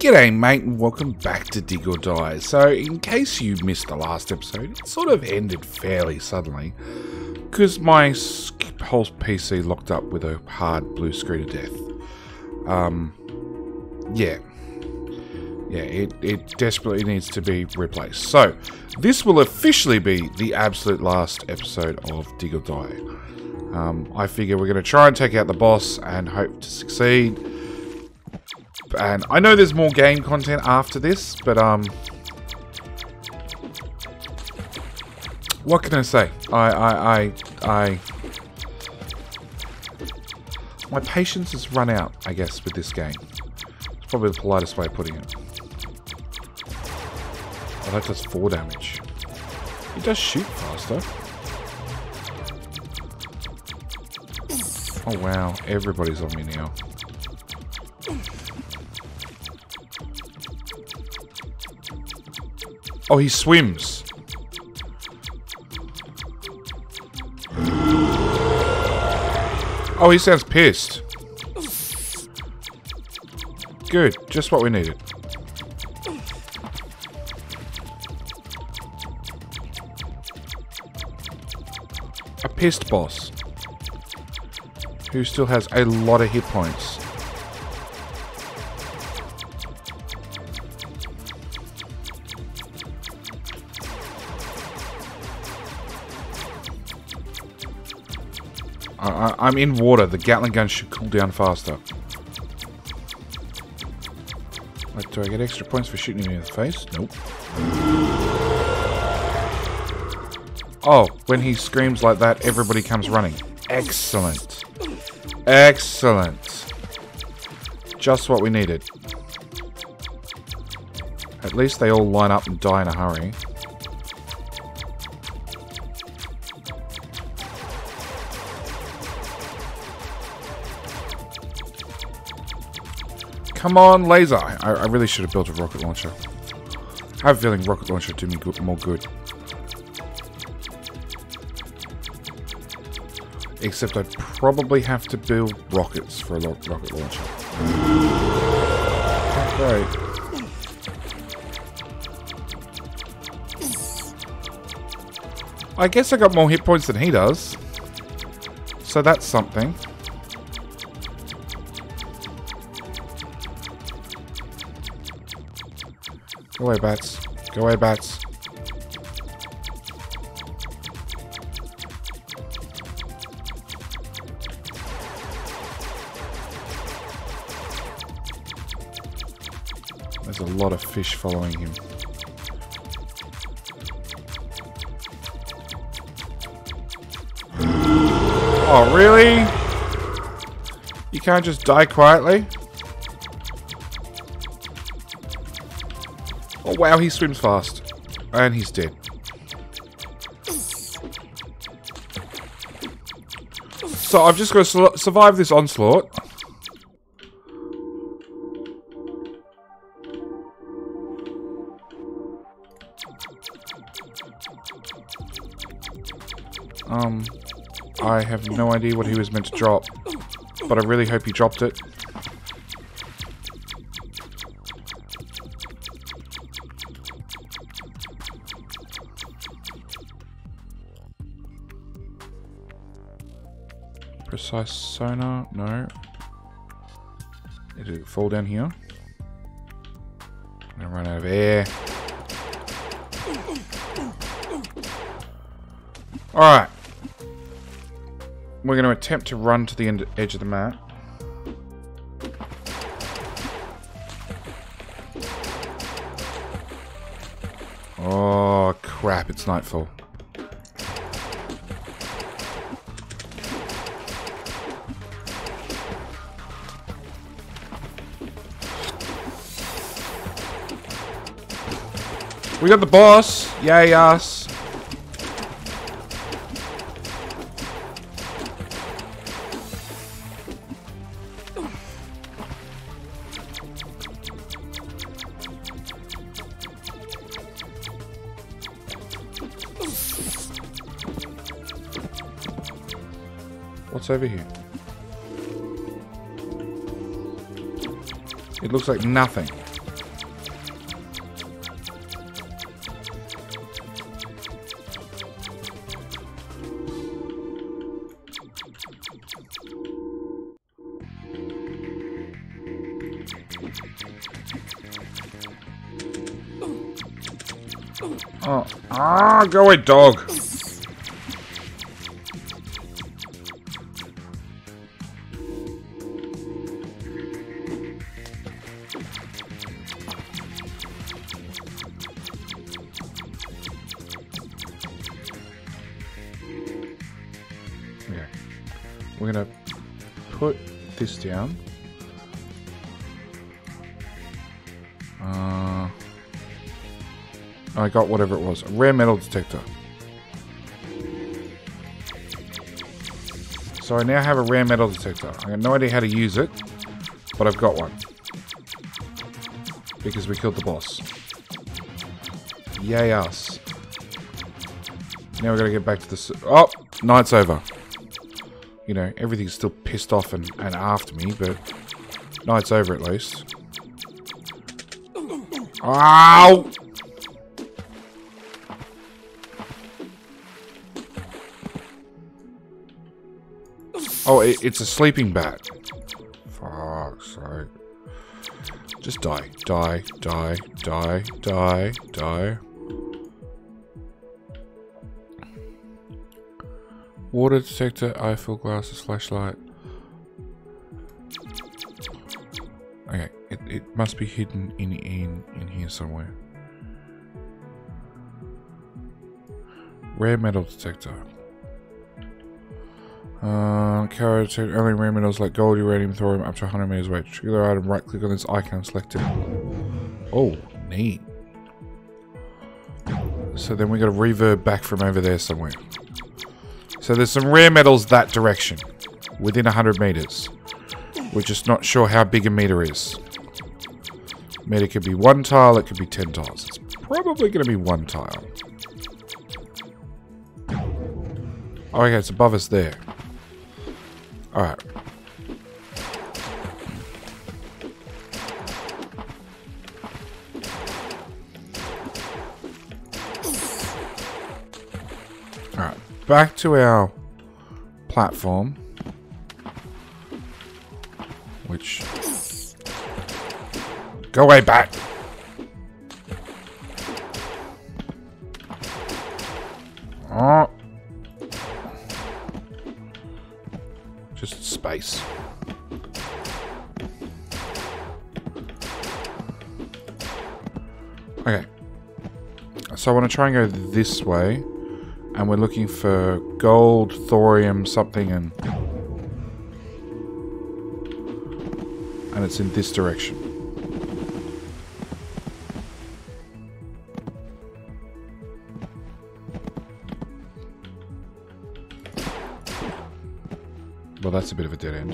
G'day mate and welcome back to Dig or Die. So in case you missed the last episode, it sort of ended fairly suddenly because my whole PC locked up with a hard blue screen of death. Um, yeah. Yeah, it, it desperately needs to be replaced. So, this will officially be the absolute last episode of Dig or Die. Um, I figure we're going to try and take out the boss and hope to succeed. And I know there's more game content after this, but um, what can I say? I, I, I, I, my patience has run out, I guess, with this game. It's probably the politest way of putting it. Oh, that does four damage. He does shoot faster. Oh wow, everybody's on me now. Oh, he swims. Oh, he sounds pissed. Good, just what we needed. A pissed boss. Who still has a lot of hit points. I, am in water. The Gatling gun should cool down faster. Wait, do I get extra points for shooting me in the face? Nope. Oh, when he screams like that, everybody comes running. Excellent. Excellent. Just what we needed. At least they all line up and die in a hurry. Come on, laser. I, I really should have built a rocket launcher. I have a feeling rocket launcher would do me good, more good. Except I'd probably have to build rockets for a rocket launcher. Great. I guess I got more hit points than he does. So that's something. Go away, bats. Go away, bats. There's a lot of fish following him. Oh, really? You can't just die quietly? Wow, he swims fast. And he's dead. So I've just got to survive this onslaught. Um, I have no idea what he was meant to drop, but I really hope he dropped it. Precise sonar? No. Did it fall down here? I'm gonna run out of air. Alright. We're to attempt to run to the end, edge of the map. Oh, crap. It's nightfall. We got the boss. Yay, us. What's over here? It looks like nothing. Oh, ah, go away, dog. I got whatever it was. A rare metal detector. So I now have a rare metal detector. I have no idea how to use it, but I've got one. Because we killed the boss. Yay us. Now we gotta get back to the... Oh! Night's over. You know, everything's still pissed off and, and after me, but... Night's over at least. Ow! Oh, it, it's a sleeping bat. Fuck's sake. Just die. Die, die, die, die, die. Water detector, Eiffel glasses, flashlight. Okay, it, it must be hidden in, in, in here somewhere. Rare metal detector. Uh, carry detector only rare metals like gold, uranium, thorium up to 100 meters away. Trigger item, right click on this icon, select it. Oh, neat. So then we got a reverb back from over there somewhere. So there's some rare metals that direction, within 100 meters. We're just not sure how big a meter is. Meter could be one tile, it could be 10 tiles. It's probably going to be one tile. Oh, okay, it's above us there. Alright. Alright, back to our platform. Which... Go way back! Oh. Just space. Okay. So I want to try and go this way. And we're looking for gold, thorium, something, and... And it's in this direction. That's a bit of a dead end.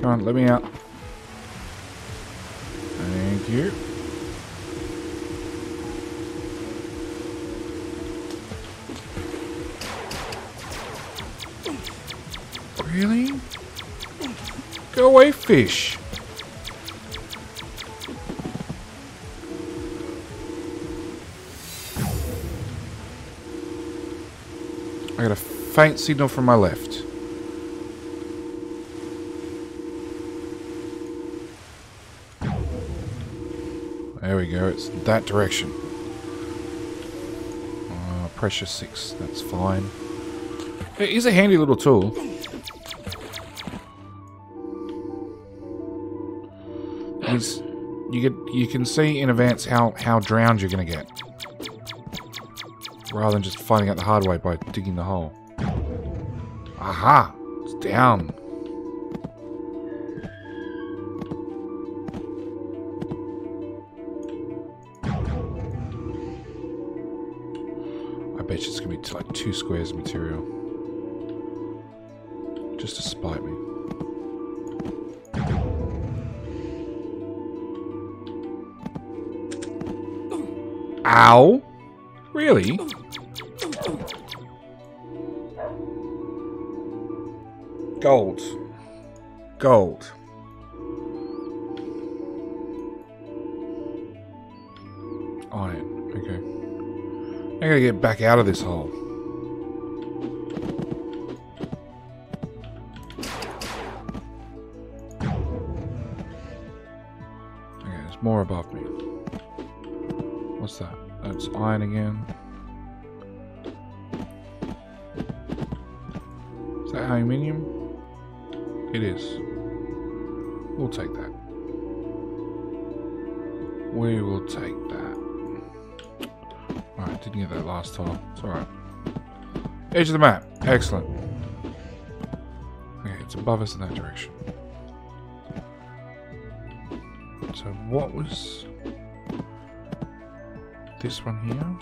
Come on, let me out. Thank you. Really? Go away, fish. Faint signal from my left. There we go, it's that direction. Uh, pressure 6, that's fine. It is a handy little tool. It's, you get you can see in advance how, how drowned you're going to get. Rather than just finding out the hard way by digging the hole. Aha! It's down. I bet it's to be like two squares of material. Just to spite me. Ow! Really? Gold. Gold. Iron. Okay. I gotta get back out of this hole. Okay, there's more above me. What's that? That's iron again. Is that aluminium? It is. We'll take that. We will take that. Alright, didn't get that last time. It's alright. Edge of the map. Excellent. Okay, it's above us in that direction. So what was this one here?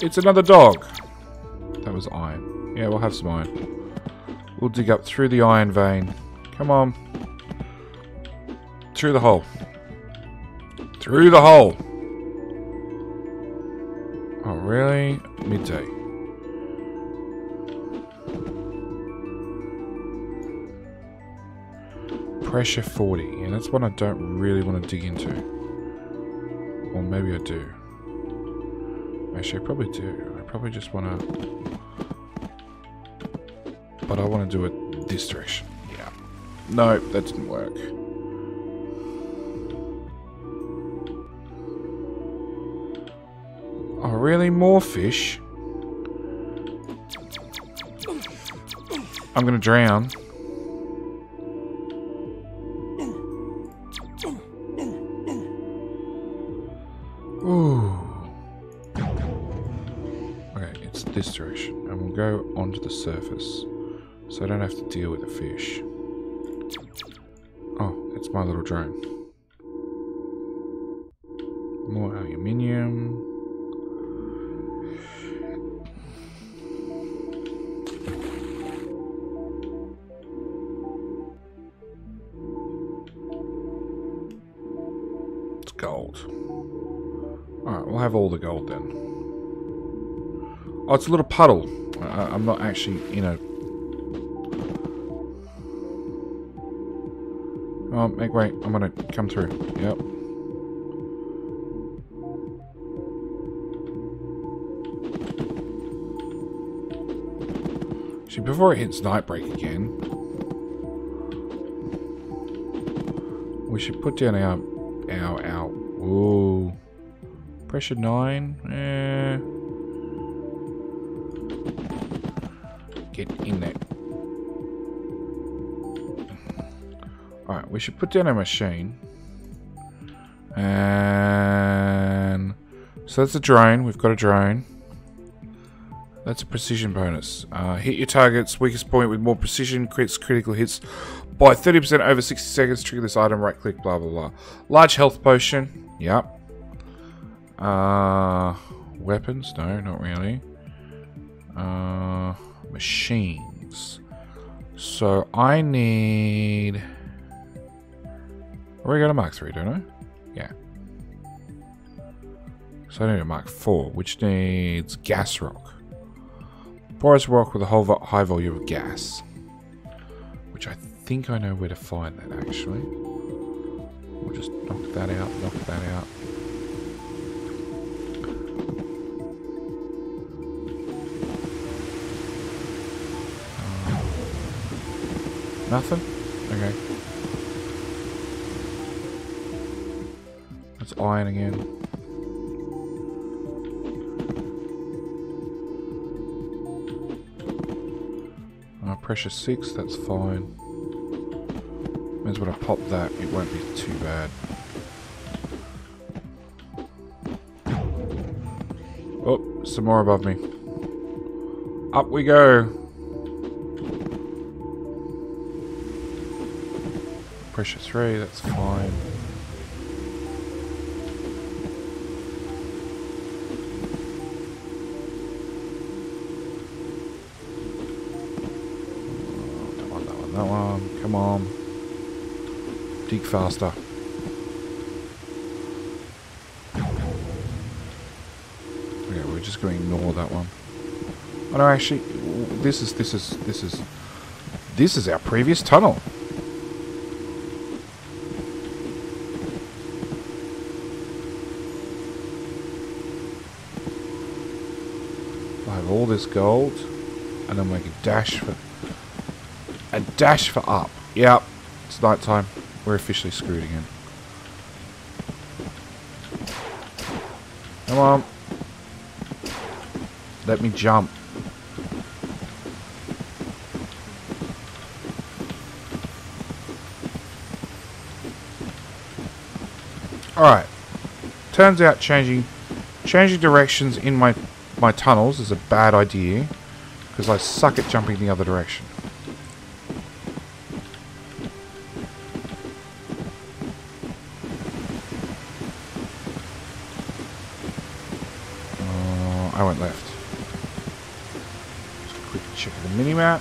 It's another dog. That was iron. Yeah, we'll have some iron. We'll dig up through the iron vein. Come on. Through the hole. Through the hole. Oh, really? Midday. Pressure 40. Yeah, that's one I don't really want to dig into. Or maybe I do. Actually, I probably do. I probably just want to... But I want to do it this direction. Yeah. No, that didn't work. Oh, really? More fish? I'm gonna drown. Ooh. Okay, it's this direction. And we'll go onto the surface. I don't have to deal with the fish. Oh, it's my little drone. More aluminium. It's gold. Alright, we'll have all the gold then. Oh, it's a little puddle. I, I'm not actually in a... Oh, make way. I'm gonna come through. Yep. See, before it hits Nightbreak again, we should put down our, our, our, whoa, pressure 9, eh, get in there. Alright, we should put down our machine. And so that's a drone. We've got a drone. That's a precision bonus. Uh, hit your target's weakest point with more precision, crits critical hits by 30% over 60 seconds. Trigger this item, right click, blah blah blah. Large health potion. Yep. Uh, weapons? No, not really. Uh, machines. So I need. Already got a Mark 3, don't I? Yeah. So I need a Mark 4, which needs gas rock. Porous rock with a whole vo high volume of gas. Which I think I know where to find that, actually. We'll just knock that out, knock that out. Uh, nothing? Okay. That's iron again. Pressure 6, that's fine. Means when I pop that, it won't be too bad. Oh, some more above me. Up we go. Pressure 3, that's fine. That one. Come on. Dig faster. Okay, we're just going to ignore that one. Oh no, actually, this is, this is, this is, this is our previous tunnel. We'll have all this gold. And make a dash for... A dash for up. Yep. It's night time. We're officially screwed again. Come on. Let me jump. Alright. Turns out changing changing directions in my my tunnels is a bad idea because I suck at jumping the other direction. Let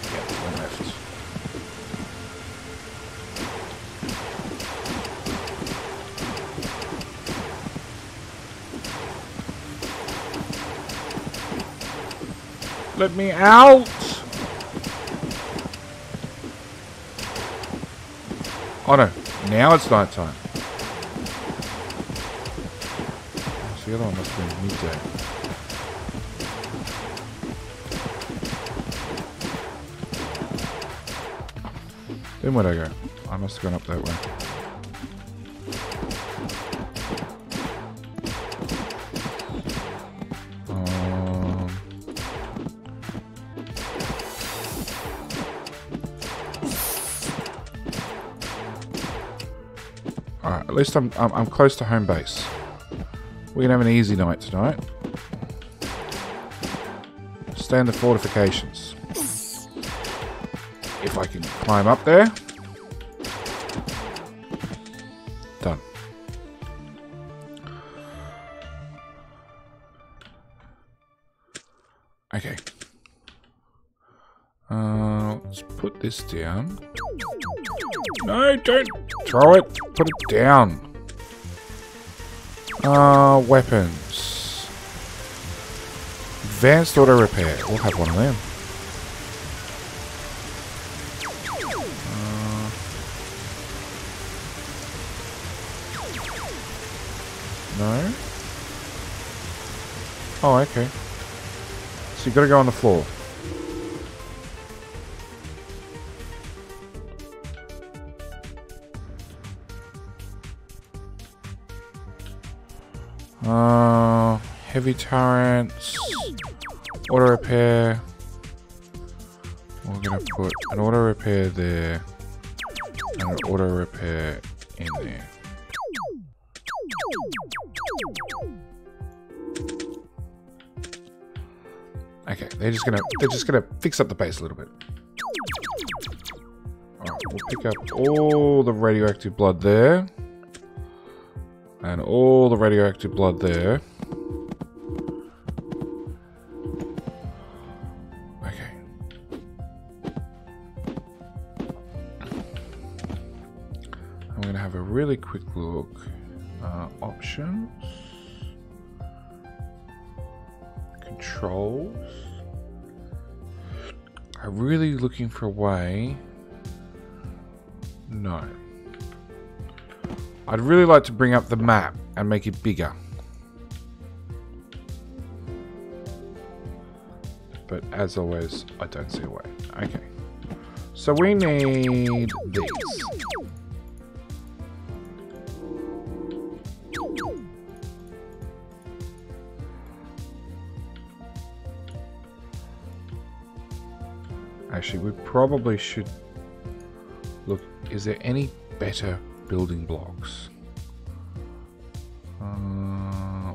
me out! Oh no, now it's night time. The other one must midday. Then where'd I go? I must have gone up that way. Um, Alright, at least I'm, I'm, I'm close to home base. We're to have an easy night tonight. Stay in the fortifications. If I can climb up there. Done. Okay. Uh, let's put this down. No, don't throw it. Put it down. Uh, weapons. Advanced auto repair. We'll have one of them. Oh, okay. So you gotta go on the floor. Uh, heavy turrets, auto repair. We're gonna put an auto repair there and an auto repair in there. They're just gonna they're just gonna fix up the base a little bit. Alright, we'll pick up all the radioactive blood there. And all the radioactive blood there. Okay. I'm going to have a really quick look. Uh, options. Controls. I'm really looking for a way. No. I'd really like to bring up the map and make it bigger. But as always, I don't see a way. Okay. So we need these. Actually, we probably should look. Is there any better building blocks. Uh,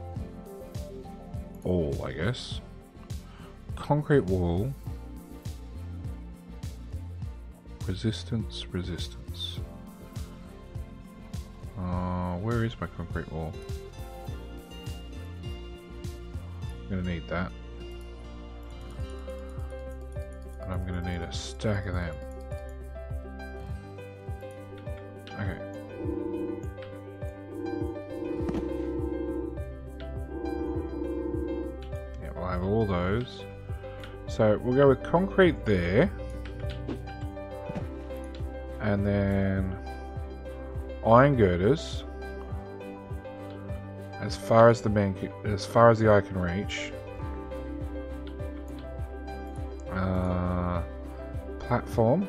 all, I guess. Concrete wall. Resistance, resistance. Uh, where is my concrete wall? I'm gonna need that. And I'm gonna need a stack of them. Okay. Yeah, we'll have all those. So we'll go with concrete there. And then iron girders. As far as the man, as far as the eye can reach. Platform.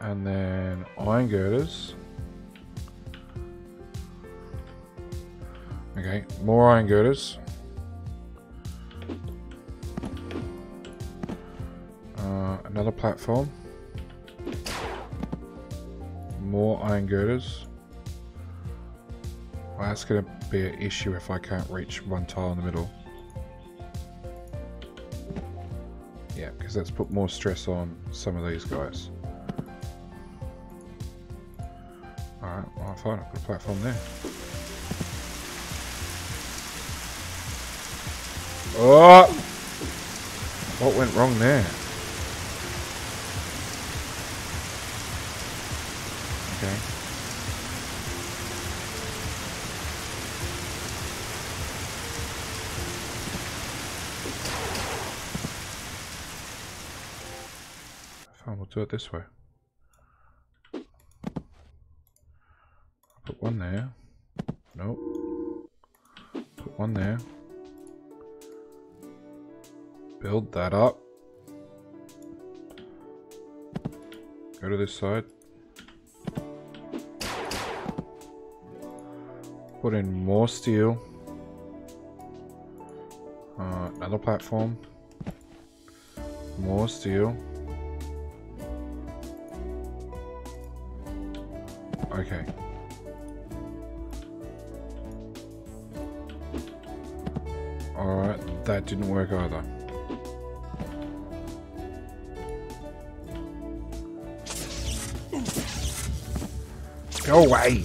And then iron girders. Okay, more iron girders. Uh, another platform. More iron girders. Well, that's going to be an issue if I can't reach one tile in the middle. Because that's put more stress on some of these guys. Alright, well, fine, I've got a platform there. Oh! What went wrong there? Okay. Fine, we'll do it this way. Put one there. Nope. Put one there. Build that up. Go to this side. Put in more steel. Uh, another platform. More steel. Okay. Alright, that didn't work either. Go away!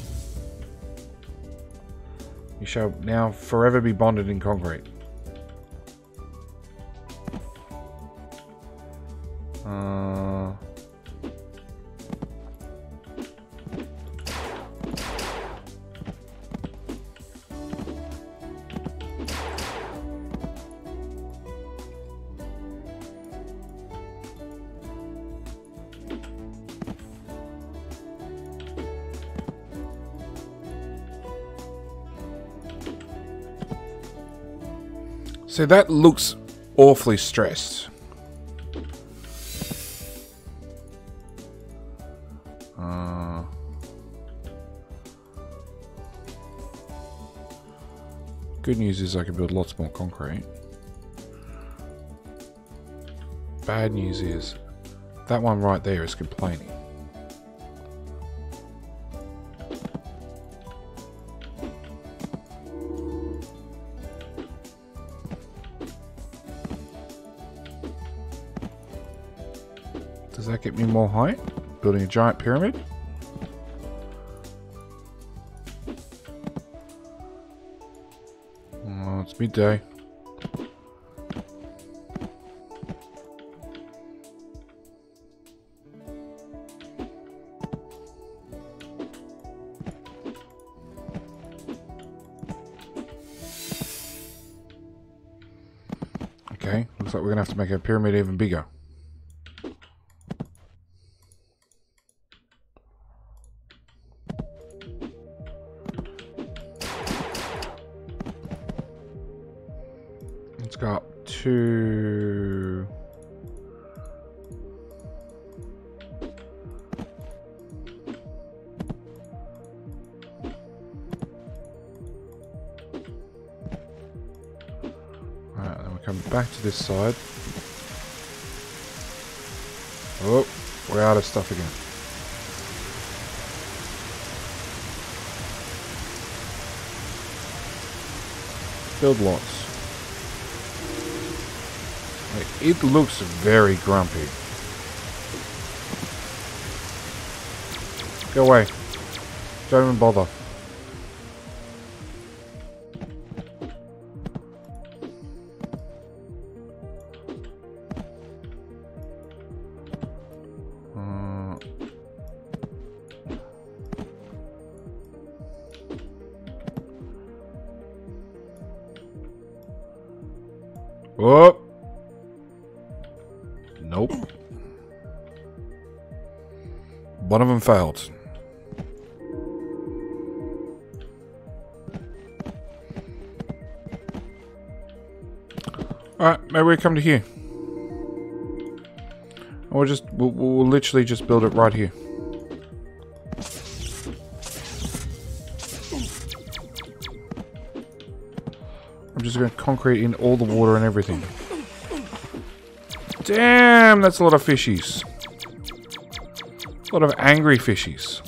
You shall now forever be bonded in concrete. So that looks awfully stressed. Uh, good news is I can build lots more concrete. Bad news is that one right there is complaining. Building a giant pyramid? Oh, it's midday. Okay, looks like we're gonna have to make our pyramid even bigger. This side. Oh, we're out of stuff again. Build lots. It looks very grumpy. Go away. Don't even bother. Oh. Nope. One of them failed. Alright, maybe we come to here. We'll just, we'll, we'll literally just build it right here. Just going to concrete in all the water and everything. Damn, that's a lot of fishies. A lot of angry fishies.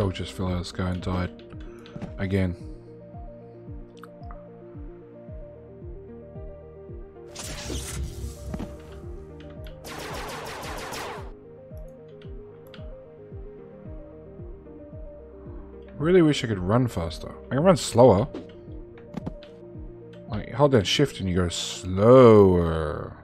Dog just fell out of the sky and died. Again. Really wish I could run faster. I can run slower. Like, hold down shift and you go slower.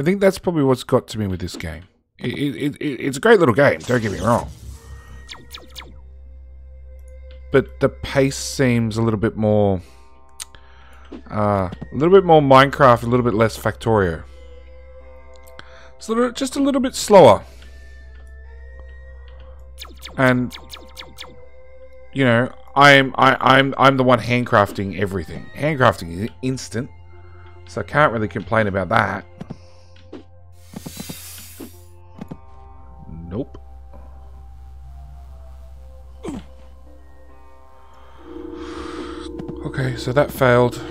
I think that's probably what's got to me with this game. It, it, it, it's a great little game, don't get me wrong. But the pace seems a little bit more... Uh, a little bit more Minecraft, a little bit less Factorio. It's a little, just a little bit slower. And, you know, I'm I, I'm I'm the one handcrafting everything. Handcrafting is instant, so I can't really complain about that. Nope. Okay, so that failed.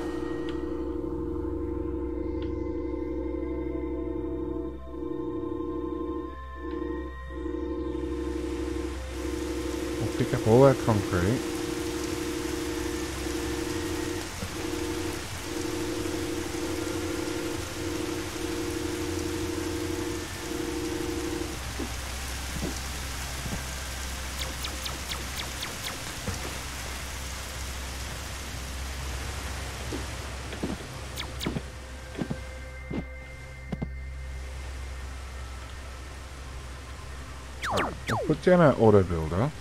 We'll pick up all that concrete. Our auto builder.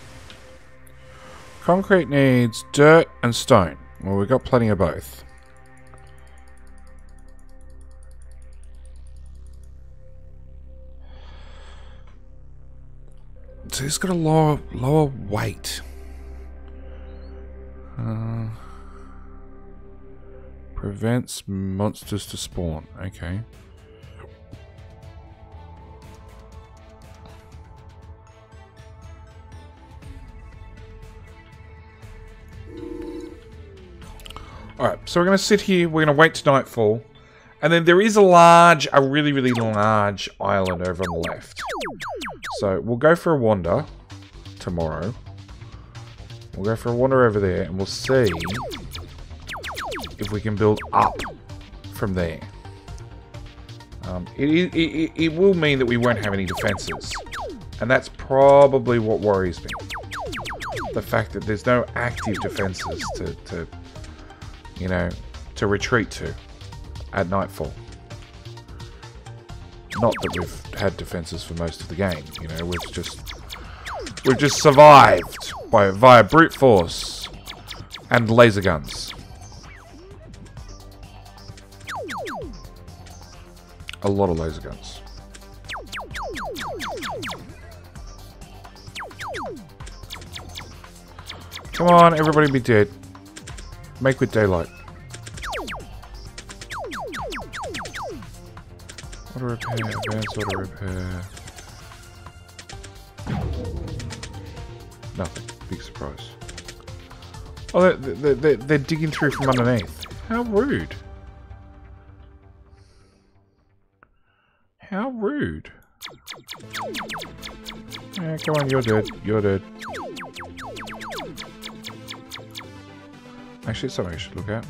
Concrete needs dirt and stone. Well, we've got plenty of both. So it's got a lower lower weight. Uh, prevents monsters to spawn. Okay. Alright, so we're going to sit here, we're going to wait to nightfall. And then there is a large, a really, really large island over on the left. So we'll go for a wander tomorrow. We'll go for a wander over there and we'll see if we can build up from there. Um, it, it, it, will mean that we won't have any defenses. And that's probably what worries me. The fact that there's no active defenses to, to you know, to retreat to at nightfall. Not that we've had defenses for most of the game, you know, we've just we've just survived by via brute force and laser guns. A lot of laser guns. Come on, everybody be dead. Make with daylight. Auto repair, advanced auto repair. Nothing. Big surprise. Oh, they're, they're, they're digging through from underneath. How rude. How rude. Yeah, come on, you're dead. You're dead. Actually, it's something I should look at.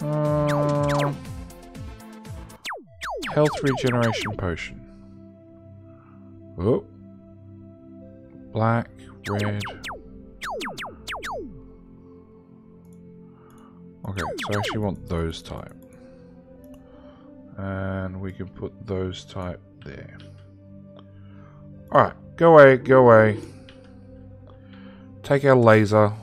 Uh, health regeneration potion. Oh. Black, red. Okay, so I actually want those type. And we can put those type there. Alright, go away, go away. Take our laser.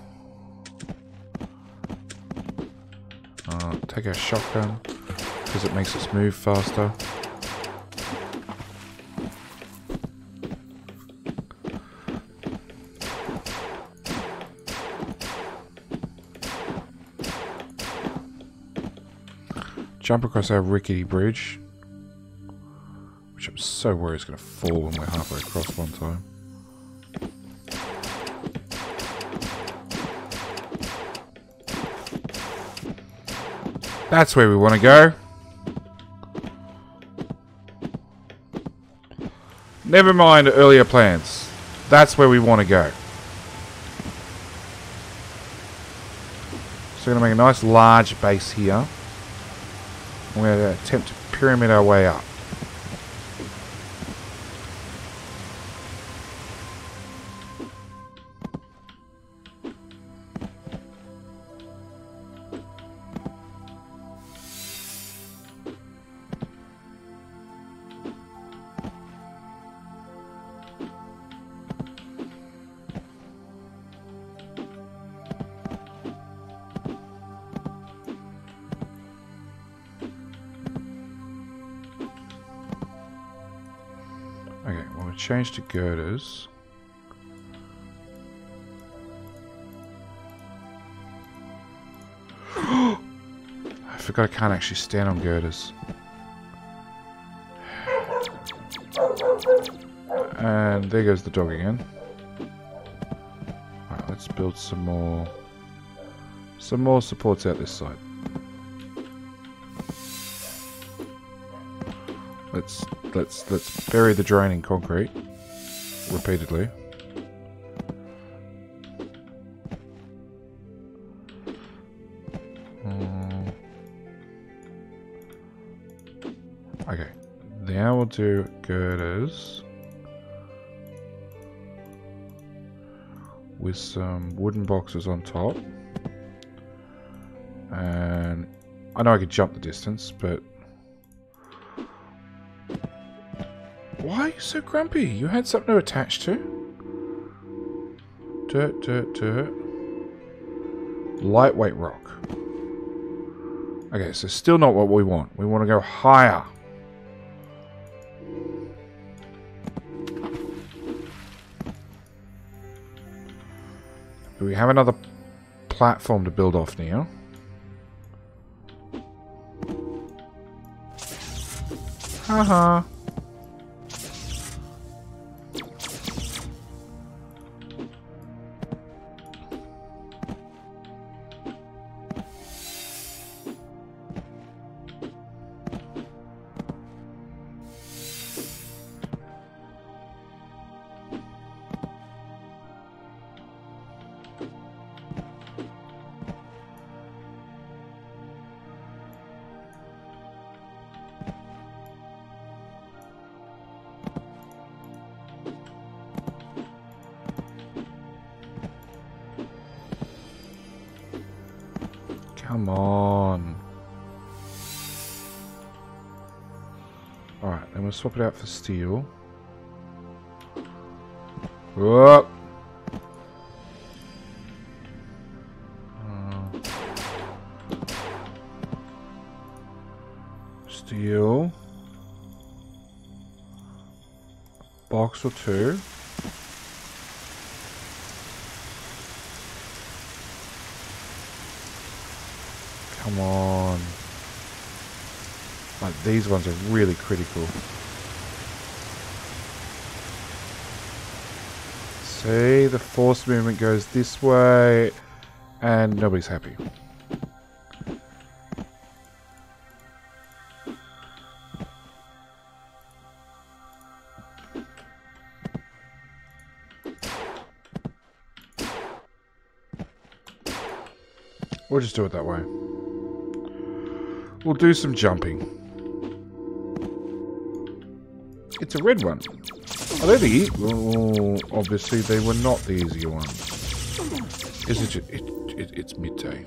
Take a shotgun, because it makes us move faster. Jump across our rickety bridge. Which I'm so worried is going to fall when we're halfway across one time. That's where we want to go. Never mind earlier plans. That's where we want to go. So we're going to make a nice large base here. We're going to attempt to pyramid our way up. Change to girders. I forgot I can't actually stand on girders. And there goes the dog again. Let's build some more some more supports out this side. Let's let's let's bury the drain in concrete repeatedly. Mm. Okay, now we'll do girders with some wooden boxes on top. And I know I could jump the distance, but you so grumpy? You had something to attach to. Dirt, dirt, dirt. Lightweight rock. Okay, so still not what we want. We want to go higher. Do we have another platform to build off now? Haha. Come on. Alright, then we'll swap it out for steel. Whoop! Uh, steel. Box or two. Come on. Like, these ones are really critical. See, the force movement goes this way, and nobody's happy. We'll just do it that way. We'll do some jumping. It's a red one. Are they the e well, obviously they were not the easier ones. Is it, it, it it's midday.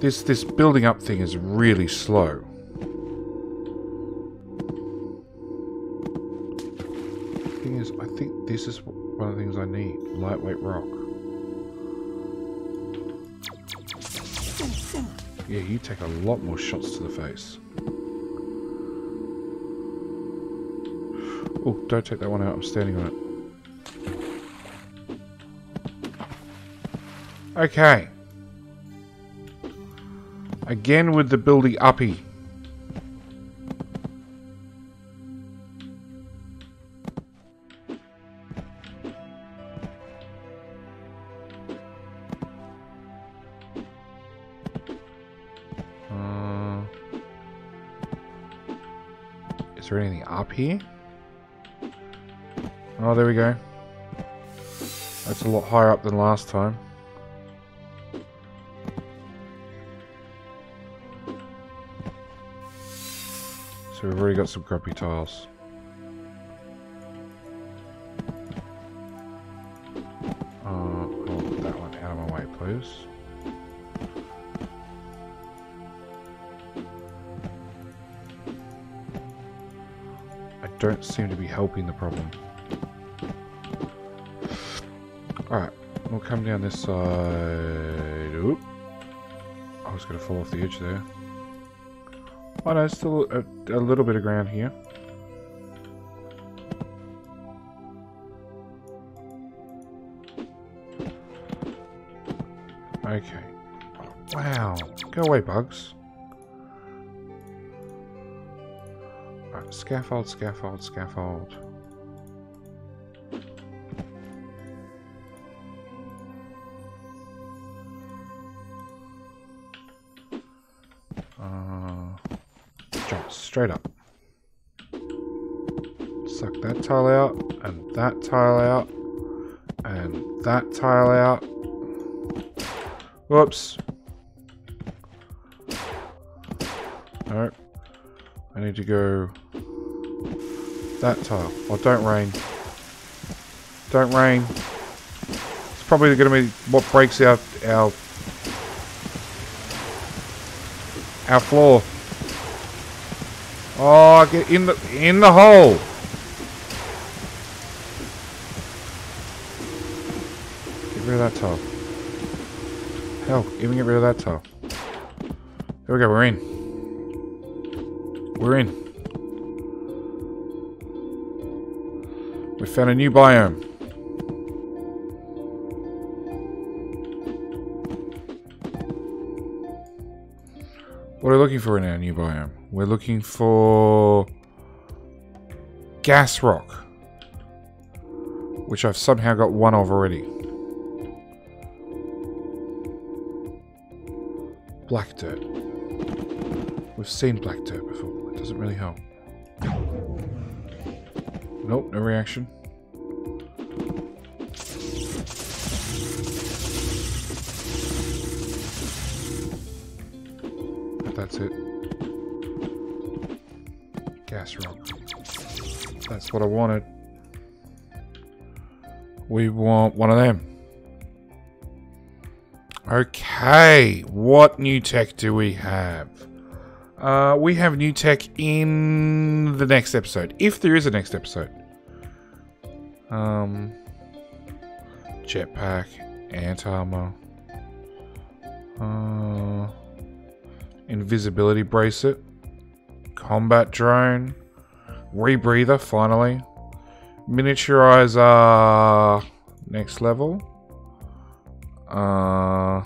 This this building up thing is really slow. Thing is, I think this is one of the things I need. Lightweight rock. Yeah, you take a lot more shots to the face. Don't take that one out. I'm standing on it. Okay. Again with the building uppy. Uh, is there anything up here? Oh, there we go. That's a lot higher up than last time. So we've already got some crappy tiles. Uh, I'll that one out of my way, please. I don't seem to be helping the problem. Come down this side. Oop. I was going to fall off the edge there. Oh no, still a, a little bit of ground here. Okay. Wow. Go away, bugs. Scaffold, scaffold, scaffold. Straight up. Suck that tile out, and that tile out, and that tile out. Whoops. Nope. I need to go that tile. Oh, don't rain. Don't rain. It's probably going to be what breaks our our our floor. Oh, get in the in the hole. Get rid of that tile. Hell, even get rid of that tile. There we go, we're in. We're in. We found a new biome. What are we looking for in our new biome? We're looking for gas rock, which I've somehow got one of already. Black dirt. We've seen black dirt before. It doesn't really help. Nope, no reaction. That's it. Gas rock. That's what I wanted. We want one of them. Okay, what new tech do we have? Uh, we have new tech in the next episode, if there is a next episode. Um, jetpack, ant armor, uh, invisibility bracelet, combat drone, rebreather, finally, miniaturizer, next level. Uh,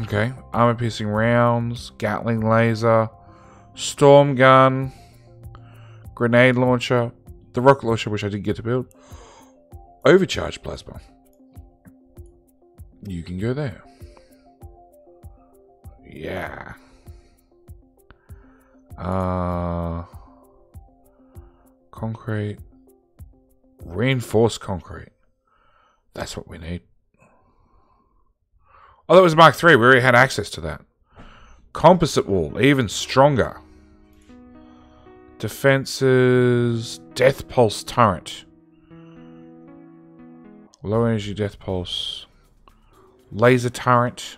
okay, armor piercing rounds, Gatling laser, storm gun, grenade launcher, the rocket launcher, which I did get to build, overcharge plasma. You can go there. Yeah. Uh concrete, Reinforced concrete. That's what we need. Oh, that was Mark 3. We already had access to that. Composite wall, even stronger. Defenses. Death pulse turret. Low energy death pulse. Laser turret.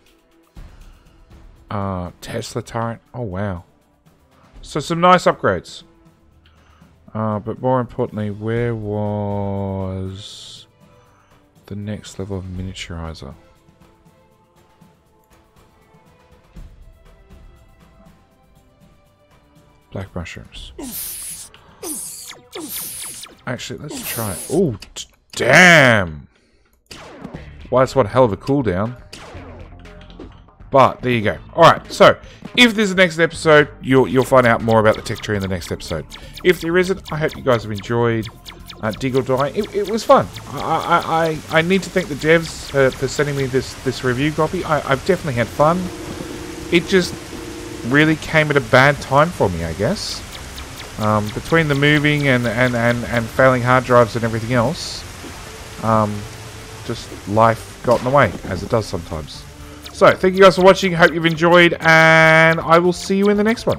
Uh, Tesla turret. Oh, wow. So some nice upgrades. Uh, but more importantly, where was the next level of miniaturizer? Black mushrooms. Actually, let's try it. Oh, damn! Well, that's one hell of a cooldown. But there you go. All right. So if there's a next episode, you'll you'll find out more about the tech tree in the next episode. If there isn't, I hope you guys have enjoyed uh, Dig or Die. It, it was fun. I, I, I need to thank the devs for sending me this this review copy. I, I've definitely had fun. It just really came at a bad time for me, I guess. Um, between the moving and, and, and, and failing hard drives and everything else, um, just life got in the way, as it does sometimes. So, thank you guys for watching. Hope you've enjoyed, and I will see you in the next one.